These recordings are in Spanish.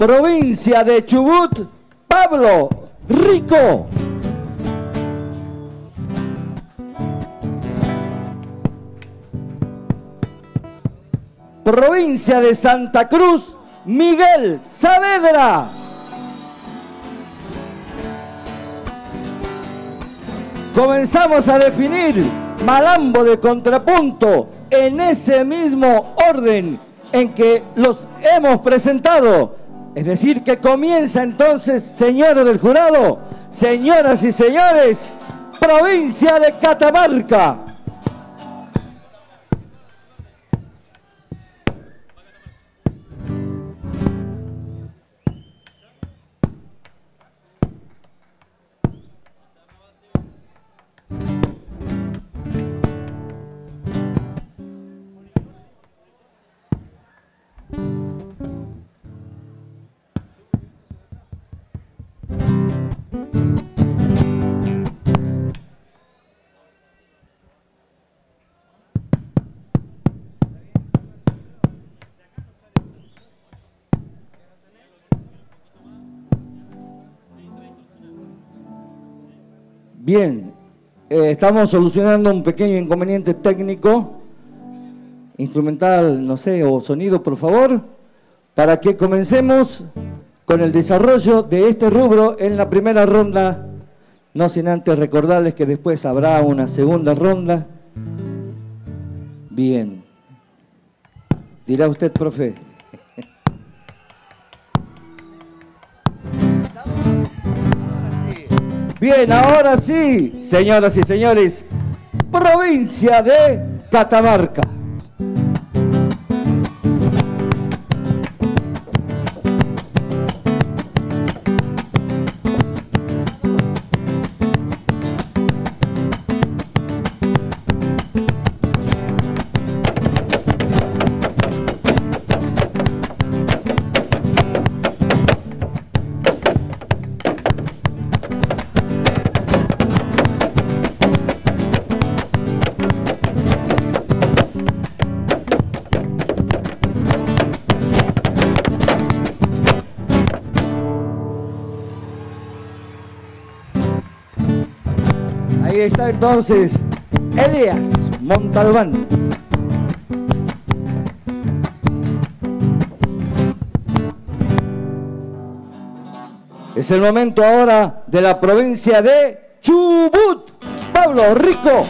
provincia de Chubut, Pablo Rico. Provincia de Santa Cruz, Miguel Saavedra. Comenzamos a definir malambo de contrapunto en ese mismo orden en que los hemos presentado. Es decir, que comienza entonces, señores del jurado, señoras y señores, provincia de Catamarca. Bien, eh, estamos solucionando un pequeño inconveniente técnico, instrumental, no sé, o sonido, por favor, para que comencemos con el desarrollo de este rubro en la primera ronda, no sin antes recordarles que después habrá una segunda ronda. Bien. Dirá usted, profe. Bien, ahora sí, señoras y señores, provincia de Catamarca. Está entonces Elías Montalbán. Es el momento ahora de la provincia de Chubut. Pablo Rico.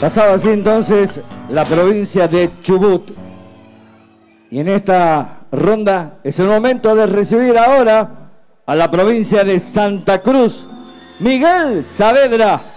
Pasaba así entonces la provincia de Chubut. Y en esta ronda es el momento de recibir ahora a la provincia de Santa Cruz, Miguel Saavedra.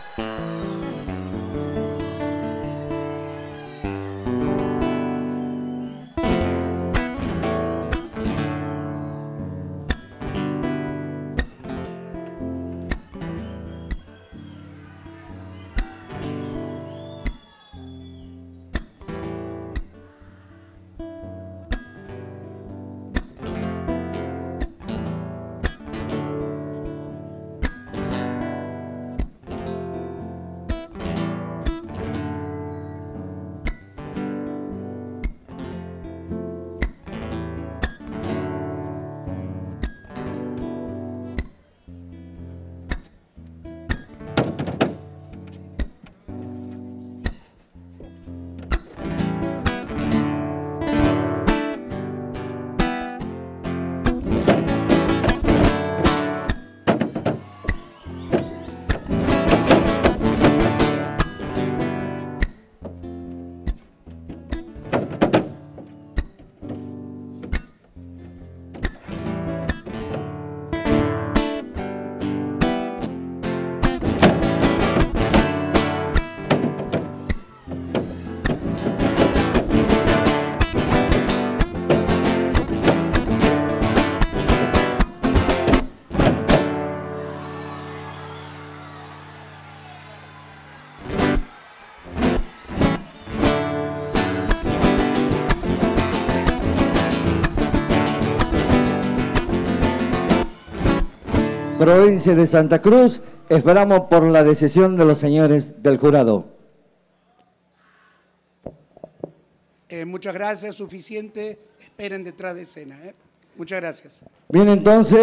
Provincia de Santa Cruz. Esperamos por la decisión de los señores del jurado. Eh, muchas gracias, suficiente. Esperen detrás de escena. ¿eh? Muchas gracias. Bien, entonces.